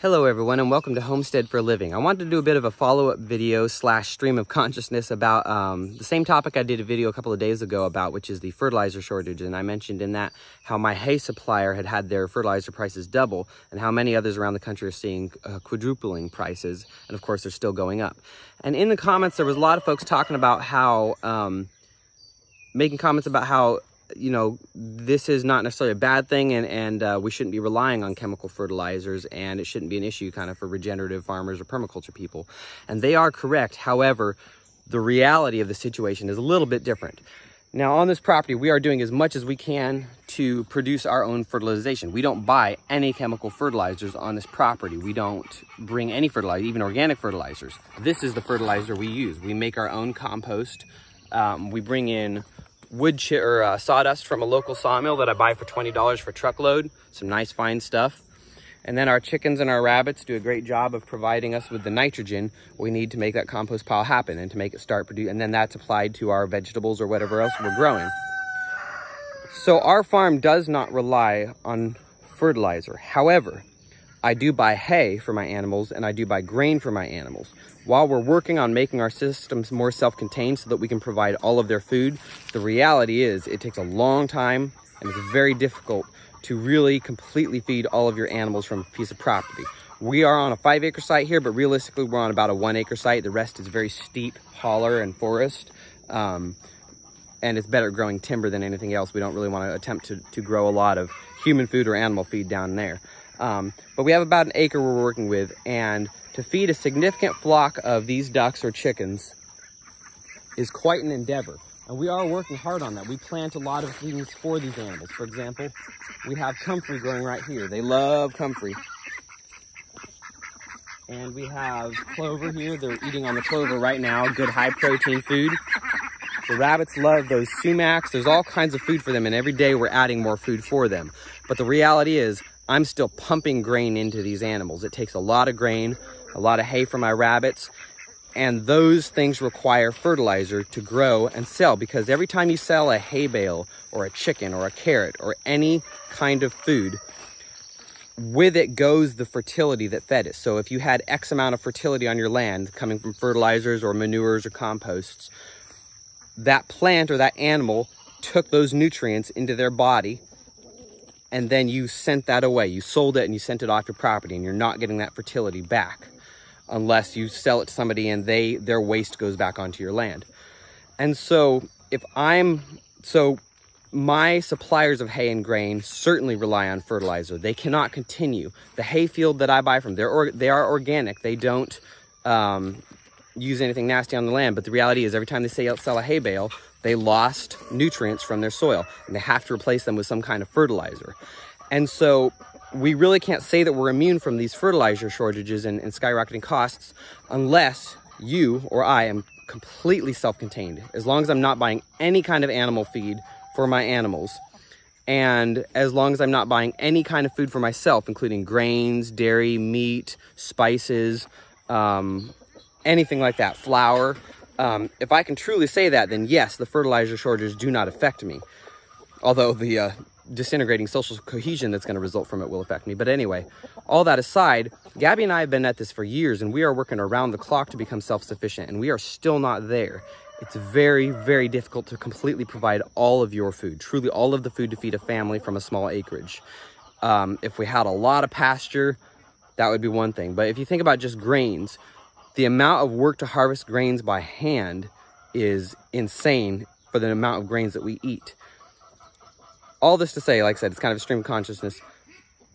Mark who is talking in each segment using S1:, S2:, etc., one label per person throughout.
S1: Hello everyone and welcome to Homestead for a Living. I wanted to do a bit of a follow-up video slash stream of consciousness about um, the same topic I did a video a couple of days ago about, which is the fertilizer shortage. And I mentioned in that how my hay supplier had had their fertilizer prices double and how many others around the country are seeing uh, quadrupling prices. And of course, they're still going up. And in the comments, there was a lot of folks talking about how, um, making comments about how you know, this is not necessarily a bad thing and, and uh, we shouldn't be relying on chemical fertilizers and it shouldn't be an issue kind of for regenerative farmers or permaculture people. And they are correct. However, the reality of the situation is a little bit different. Now on this property, we are doing as much as we can to produce our own fertilization. We don't buy any chemical fertilizers on this property. We don't bring any fertilizer, even organic fertilizers. This is the fertilizer we use. We make our own compost. Um, we bring in wood chip or uh, sawdust from a local sawmill that I buy for $20 for truckload. Some nice fine stuff. And then our chickens and our rabbits do a great job of providing us with the nitrogen we need to make that compost pile happen and to make it start produce. And then that's applied to our vegetables or whatever else we're growing. So our farm does not rely on fertilizer. However, I do buy hay for my animals and I do buy grain for my animals. While we're working on making our systems more self-contained so that we can provide all of their food, the reality is it takes a long time and it's very difficult to really completely feed all of your animals from a piece of property. We are on a five acre site here, but realistically we're on about a one acre site. The rest is very steep, holler and forest. Um, and it's better growing timber than anything else. We don't really want to attempt to, to grow a lot of human food or animal feed down there. Um, but we have about an acre we're working with and to feed a significant flock of these ducks or chickens is quite an endeavor. And we are working hard on that. We plant a lot of things for these animals. For example, we have comfrey growing right here. They love comfrey. And we have clover here. They're eating on the clover right now. Good high protein food. The rabbits love those sumacs. There's all kinds of food for them. And every day we're adding more food for them. But the reality is I'm still pumping grain into these animals. It takes a lot of grain, a lot of hay for my rabbits, and those things require fertilizer to grow and sell because every time you sell a hay bale or a chicken or a carrot or any kind of food, with it goes the fertility that fed it. So if you had X amount of fertility on your land coming from fertilizers or manures or composts, that plant or that animal took those nutrients into their body and then you sent that away. You sold it and you sent it off your property and you're not getting that fertility back unless you sell it to somebody and they their waste goes back onto your land. And so if I'm so my suppliers of hay and grain certainly rely on fertilizer. They cannot continue. The hay field that I buy from, they're or, they are organic. They don't um, use anything nasty on the land. But the reality is every time they sell a hay bale, they lost nutrients from their soil and they have to replace them with some kind of fertilizer. And so we really can't say that we're immune from these fertilizer shortages and, and skyrocketing costs unless you or I am completely self-contained. As long as I'm not buying any kind of animal feed for my animals, and as long as I'm not buying any kind of food for myself, including grains, dairy, meat, spices, um, anything like that, flour, um, if I can truly say that, then yes, the fertilizer shortages do not affect me. Although the uh, disintegrating social cohesion that's going to result from it will affect me. But anyway, all that aside, Gabby and I have been at this for years and we are working around the clock to become self-sufficient and we are still not there. It's very, very difficult to completely provide all of your food, truly all of the food to feed a family from a small acreage. Um, if we had a lot of pasture, that would be one thing. But if you think about just grains, the amount of work to harvest grains by hand is insane for the amount of grains that we eat. All this to say, like I said, it's kind of a stream of consciousness.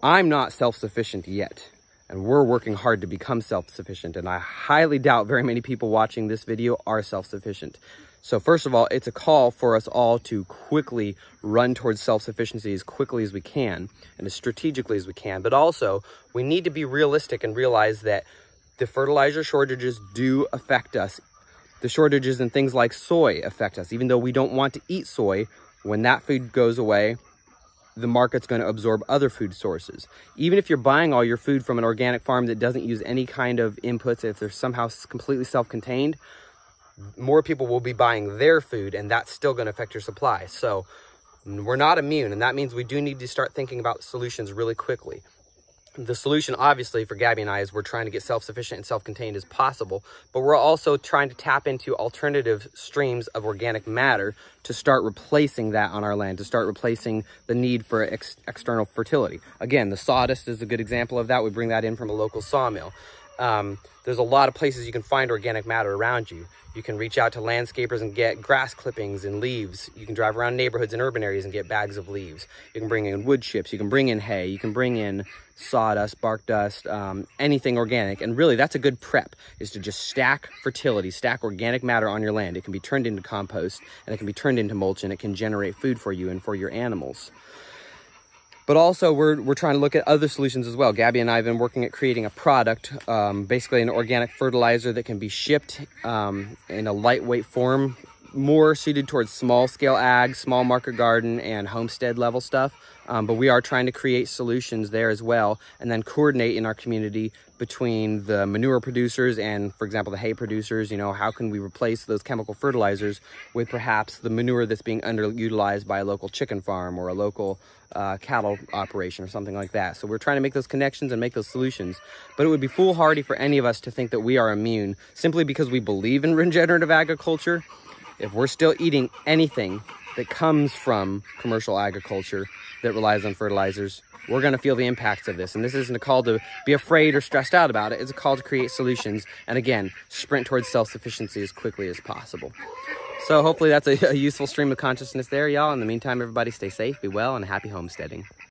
S1: I'm not self-sufficient yet, and we're working hard to become self-sufficient, and I highly doubt very many people watching this video are self-sufficient. So first of all, it's a call for us all to quickly run towards self-sufficiency as quickly as we can and as strategically as we can. But also, we need to be realistic and realize that the fertilizer shortages do affect us. The shortages in things like soy affect us. Even though we don't want to eat soy, when that food goes away, the market's going to absorb other food sources. Even if you're buying all your food from an organic farm that doesn't use any kind of inputs, if they're somehow completely self-contained, more people will be buying their food and that's still going to affect your supply. So we're not immune and that means we do need to start thinking about solutions really quickly. The solution obviously for Gabby and I is we're trying to get self-sufficient and self-contained as possible, but we're also trying to tap into alternative streams of organic matter to start replacing that on our land, to start replacing the need for ex external fertility. Again, the sawdust is a good example of that. We bring that in from a local sawmill. Um, there's a lot of places you can find organic matter around you. You can reach out to landscapers and get grass clippings and leaves. You can drive around neighborhoods and urban areas and get bags of leaves. You can bring in wood chips. You can bring in hay. You can bring in sawdust, bark dust, um, anything organic. And really, that's a good prep, is to just stack fertility, stack organic matter on your land. It can be turned into compost, and it can be turned into mulch, and it can generate food for you and for your animals. But also we're, we're trying to look at other solutions as well. Gabby and I have been working at creating a product, um, basically an organic fertilizer that can be shipped um, in a lightweight form, more suited towards small scale ag, small market garden, and homestead level stuff. Um, but we are trying to create solutions there as well and then coordinate in our community between the manure producers and, for example, the hay producers. You know, how can we replace those chemical fertilizers with perhaps the manure that's being underutilized by a local chicken farm or a local uh, cattle operation or something like that. So we're trying to make those connections and make those solutions. But it would be foolhardy for any of us to think that we are immune simply because we believe in regenerative agriculture. If we're still eating anything that comes from commercial agriculture that relies on fertilizers, we're going to feel the impacts of this. And this isn't a call to be afraid or stressed out about it. It's a call to create solutions. And again, sprint towards self-sufficiency as quickly as possible. So hopefully that's a, a useful stream of consciousness there, y'all. In the meantime, everybody stay safe, be well, and happy homesteading.